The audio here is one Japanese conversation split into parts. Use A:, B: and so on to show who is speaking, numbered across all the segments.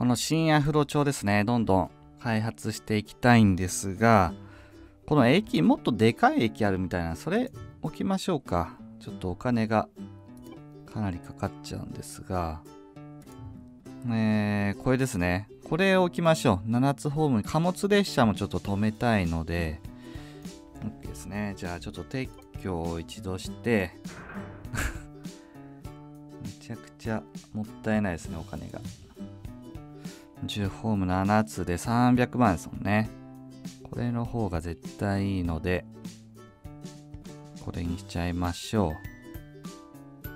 A: この新アフロ町ですね、どんどん開発していきたいんですが、この駅、もっとでかい駅あるみたいな、それ置きましょうか。ちょっとお金がかなりかかっちゃうんですが、えー、これですね。これを置きましょう。7つホームに貨物列車もちょっと止めたいので、OK ですね。じゃあちょっと撤去を一度して、めちゃくちゃもったいないですね、お金が。10ホーム7つで300万ですもんね。これの方が絶対いいので、これにしちゃいましょう。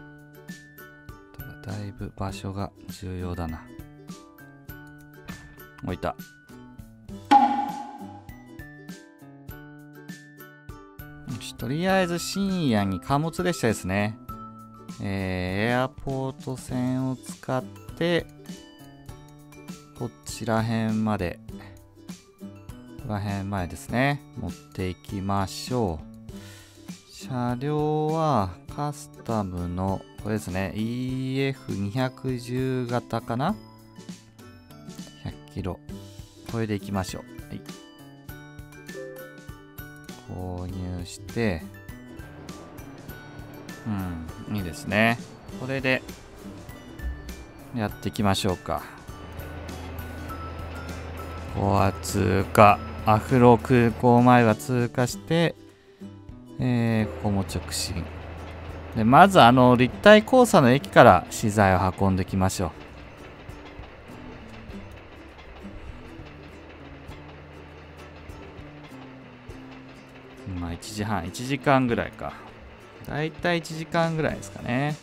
A: だだいぶ場所が重要だな。置いた。とりあえず深夜に貨物列車ですね。えー、エアポート線を使って、こちら辺まで、ここら辺前ですね、持っていきましょう。車両はカスタムの、これですね、EF210 型かな ?100 キロ。これでいきましょう。はい。購入して、うん、いいですね。これで、やっていきましょうか。ここは通過。アフロ空港前は通過して、えー、ここも直進。で、まずあの立体交差の駅から資材を運んできましょう。まあ1時半、1時間ぐらいか。だいたい1時間ぐらいですかね。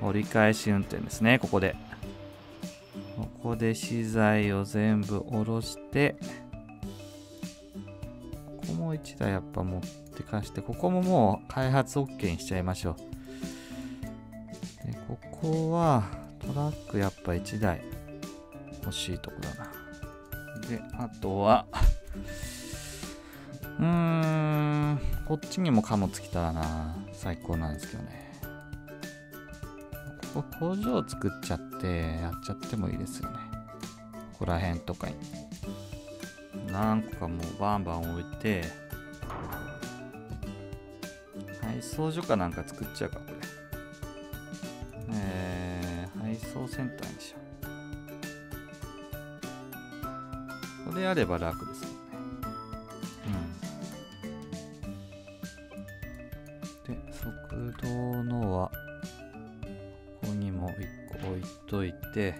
A: 折り返し運転ですね、ここで。ここで資材を全部下ろして、ここも1台やっぱ持ってかして、ここももう開発 OK にしちゃいましょう。でここはトラックやっぱ1台欲しいとこだな。で、あとはうーん、こっちにも貨物来たらな、最高なんですけどね。こ工場を作っちゃってやっちゃってもいいですよね。ここら辺とかに。何個かもうバンバン置いて、配送所かなんか作っちゃうか、これ。えー、配送センターにしよう。これあれば楽ですよね。うん。で、速道のは、置いといて、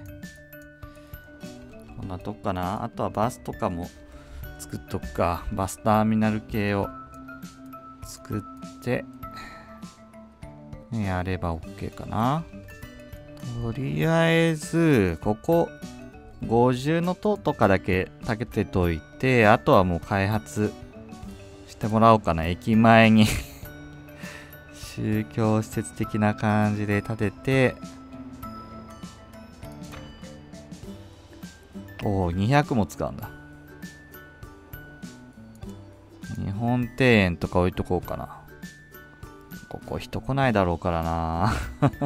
A: こんなとこかな。あとはバスとかも作っとくか。バスターミナル系を作って、やれば OK かな。とりあえず、ここ、50の塔とかだけ立てといて、あとはもう開発してもらおうかな。駅前に 宗教施設的な感じで建てて、おお、200も使うんだ。日本庭園とか置いとこうかな。ここ人来ないだろうからな。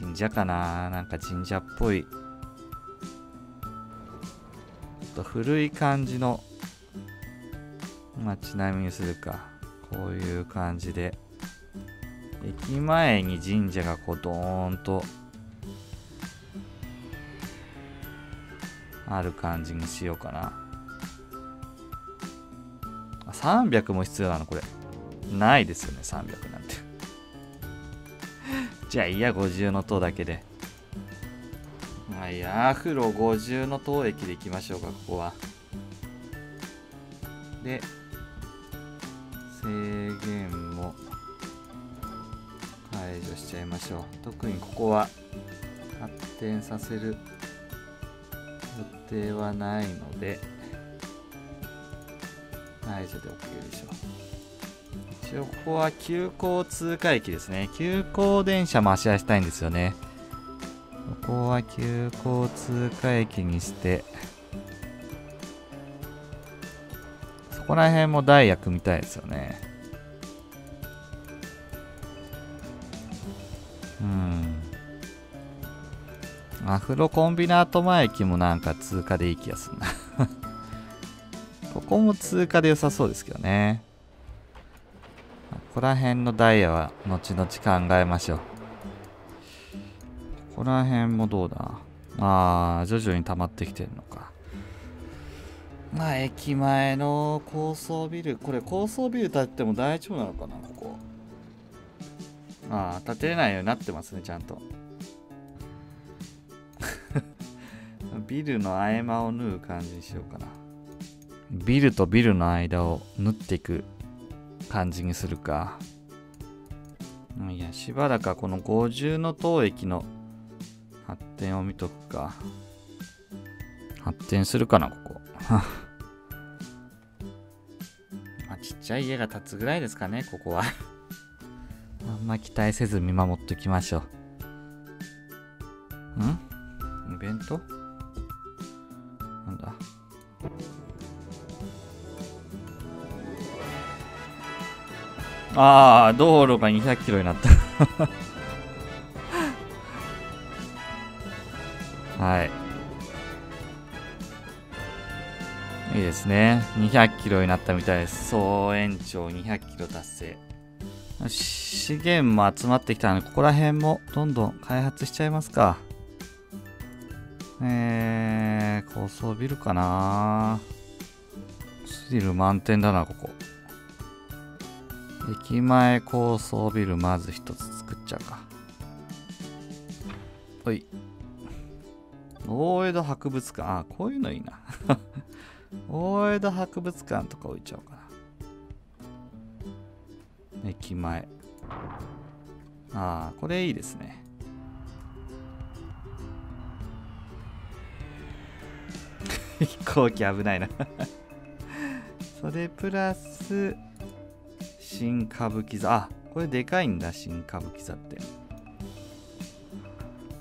A: 神社かななんか神社っぽい。ちょっと古い感じの街並みにするか。こういう感じで。駅前に神社がこうドーンとある感じにしようかな。300も必要なの？これ。ないですよね、300なんて。じゃあいいや、50の塔だけで。まあいいや、アフロ50の塔駅で行きましょうか、ここは。で、制限も解除しちゃいましょう。特にここは発展させる定はないので、解除で OK でしょう。一応ここは急行通過駅ですね。急行電車も足合したいんですよね。ここは急行通過駅にして、そこら辺もダイヤ組みたいですよね。うん。アフロコンビナート前駅もなんか通過でいい気がするな ここも通過で良さそうですけどね。ここら辺のダイヤは後々考えましょう。ここら辺もどうだ？ああ、徐々に溜まってきてるのか。まあ、駅前の高層ビル。これ高層ビル建てても大丈夫なのかな、ここ。ああ、建てれないようになってますね、ちゃんと。ビルの合間を縫う感じにしようかな。ビルとビルの間を縫っていく感じにするか。いや、しばらくはこの50の塔駅の発展を見とくか。発展するかな、ここ。まあ、ちっちゃい家が建つぐらいですかね、ここは あんま期待せず見守っておきましょう。ん？イベントああ、道路が200キロになった はい。いいですね。200キロになったみたいです。総延長200キロ達成。資源も集まってきたので、ここら辺もどんどん開発しちゃいますか。えー、高層ビルかなスリル満点だな、ここ。駅前高層ビルまず一つ作っちゃうか。ほい。大江戸博物館。あ、こういうのいいな。大江戸博物館とか置いちゃおうかな。駅前。ああ、これいいですね。飛行機危ないな それプラス、新歌舞伎座。あ、これでかいんだ、新歌舞伎座って。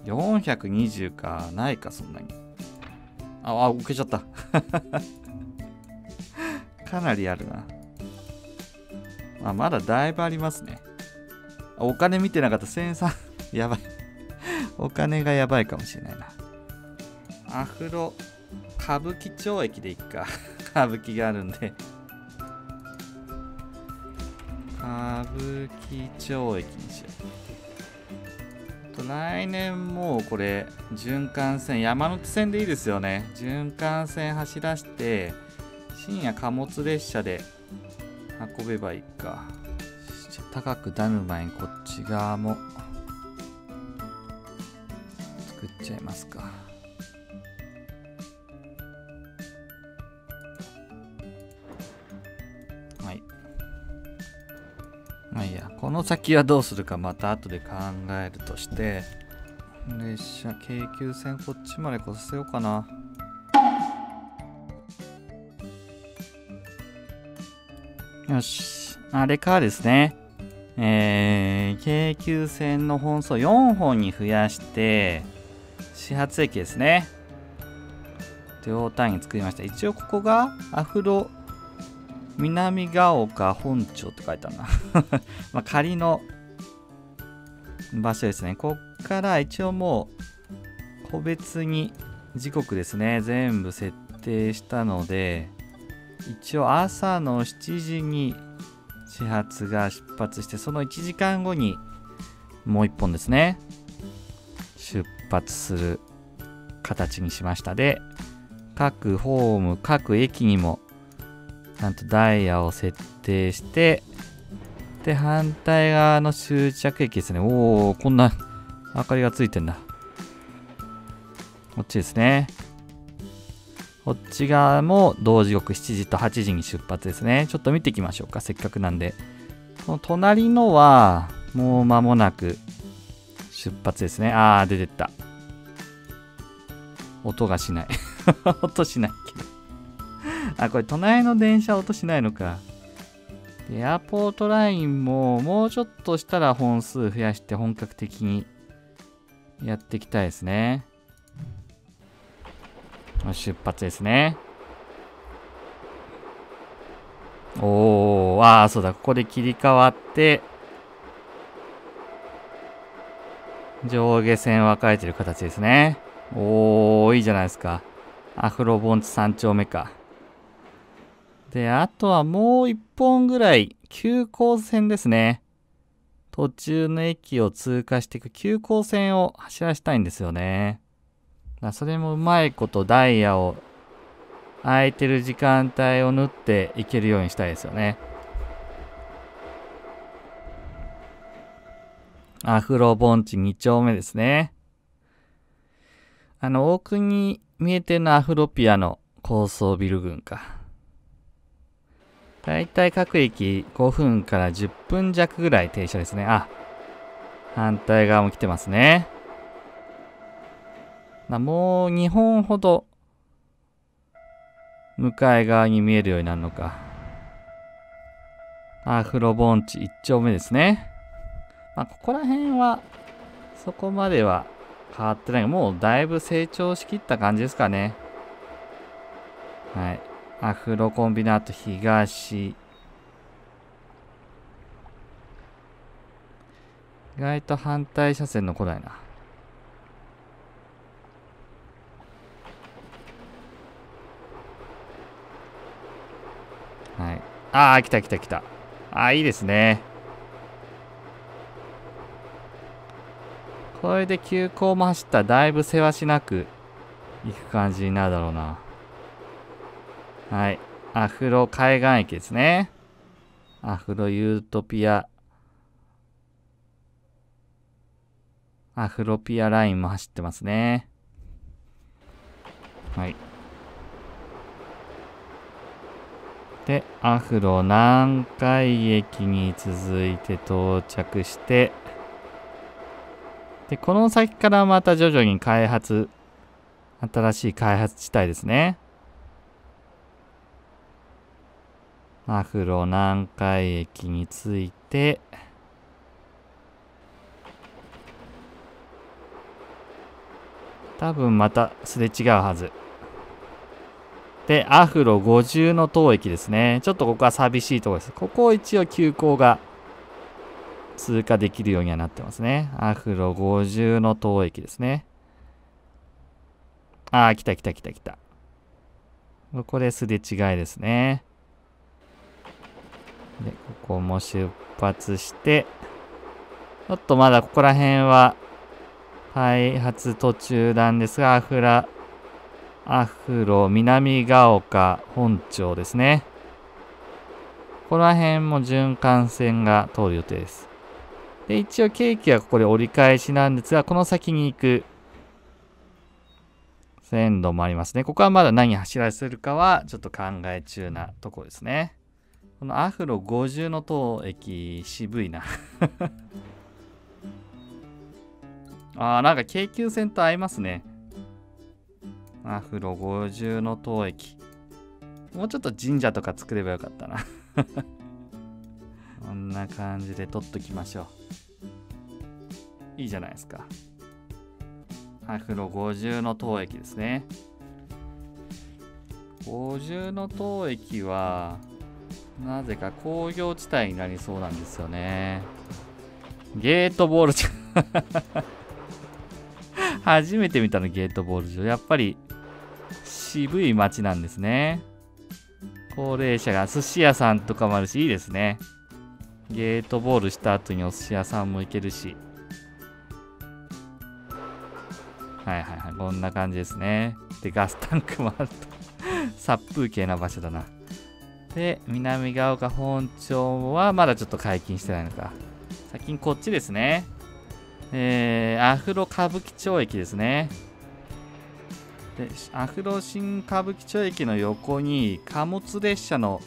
A: 420か、ないか、そんなに。あ、あ、置けちゃった。かなりあるな。あ、まだだいぶありますね。お金見てなかった。1003。やばい。お金がやばいかもしれないな。アフロ、歌舞伎町駅で行くか。歌舞伎があるんで。歌舞伎町駅にしよう。と来年もうこれ循環線山手線でいいですよね。循環線走らして深夜貨物列車で運べばいいか。高くダム前にこっち側も作っちゃいますか。この先はどうするかまた後で考えるとして列車京急線こっちまで来させようかなよし。あれかですね。えー、京急線の本数を4本に増やして、始発駅ですね。両単位作りました。一応ここがアフロ南ヶ丘本町って書いてあるな ま仮の場所ですね。こっから一応もう個別に時刻ですね。全部設定したので、一応朝の7時に始発が出発してその1時間後にもう1本ですね出発する形にしましたで各ホーム各駅にもちゃんとダイヤを設定してで反対側の終着駅ですねおおこんな明かりがついてんだこっちですねこっち側も同時刻7時と8時に出発ですね。ちょっと見ていきましょうか。せっかくなんで。この隣のは、もう間もなく出発ですね。あー、出てった。音がしない。音しないけど。あ、これ隣の電車音しないのか。エアポートラインももうちょっとしたら本数増やして本格的にやっていきたいですね。出発ですね。おー、ああ、そうだ、ここで切り替わって、上下線分かれてる形ですね。おー、いいじゃないですか。アフロ盆地3丁目か。で、あとはもう一本ぐらい、急行線ですね。途中の駅を通過していく急行線を走らせたいんですよね。それもうまいことダイヤを空いてる時間帯を縫っていけるようにしたいですよね。アフロ盆地2丁目ですね。あの、奥に見えてるのアフロピアの高層ビル群か。だいたい各駅5分から10分弱ぐらい停車ですね。あ、反対側も来てますね。もう2本ほど向かい側に見えるようになるのか。アフロ盆地1丁目ですね。まあ、ここら辺はそこまでは変わってない。もうだいぶ成長しきった感じですかね。はい。アフロコンビナート東。意外と反対車線の子だよな。はい。ああ、来た来た来た。ああ、いいですね。これで急行も走ったらだいぶせわしなく行く感じになるだろうな。はい。アフロ海岸駅ですね。アフロユートピア。アフロピアラインも走ってますね。はい。で、アフロ南海駅に続いて到着して、で、この先からまた徐々に開発、新しい開発地帯ですね。アフロ南海駅に着いて、多分またすれ違うはず。で、アフロ50の塔駅ですね。ちょっとここは寂しいところです。ここ一応急行が通過できるようにはなってますね。アフロ50の塔駅ですね。ああ、来た来た来た来た。ここですれ違いですね。で、ここも出発して、ちょっとまだここら辺は開発途中なんですが、アフラ、アフロ南ヶ丘本町ですね。ここら辺も循環線が通る予定です。で、一応ケーキはここで折り返しなんですが、この先に行く線路もありますね。ここはまだ何走らせるかはちょっと考え中なとこですね。このアフロ50の塔駅、渋いな あー、なんか京急線と合いますね。アフロ50の塔駅。もうちょっと神社とか作ればよかったな こんな感じで撮っときましょう。いいじゃないですか。アフロ50の塔駅ですね。50の塔駅は、なぜか工業地帯になりそうなんですよね。ゲートボール場 初めて見たのゲートボール場。やっぱり渋い街なんですね。高齢者が寿司屋さんとかもあるし、いいですね。ゲートボールした後にお寿司屋さんも行けるし。はいはいはい。こんな感じですね。で、ガスタンクもあると 殺風景な場所だな。で、南ヶ丘本町はまだちょっと解禁してないのか。先にこっちですね。えー、アフロ歌舞伎町駅ですね。で、アフロ新歌舞伎町駅の横に貨物列車の、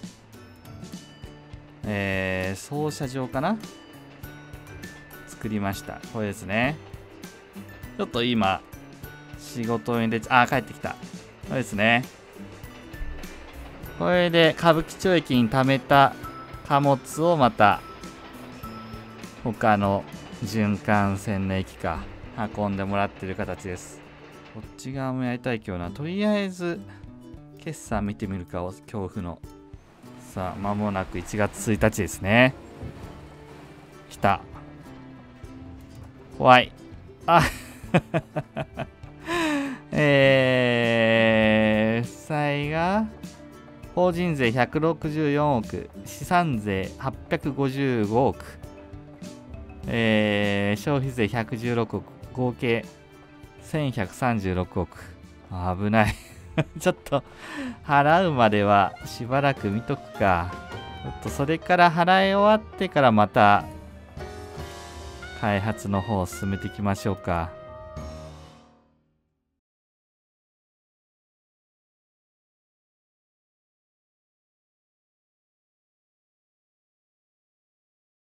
A: えー、操車場かな？作りました。これですね。ちょっと今、仕事に出ちゃ、あ、帰ってきた。これですね。これで歌舞伎町駅に貯めた貨物をまた他の循環線の駅か運んでもらってる形です。こっち側もやりたい今日な。とりあえず決算見てみるか、恐怖の。さあ、間もなく1月1日ですね。来た。怖い。あ えー、負債が法人税164億、資産税855億、えー、消費税116億、合計1136億。危ない。ちょっと、払うまではしばらく見とくか。ちょっとそれから払い終わってからまた、開発の方を進めていきましょうか。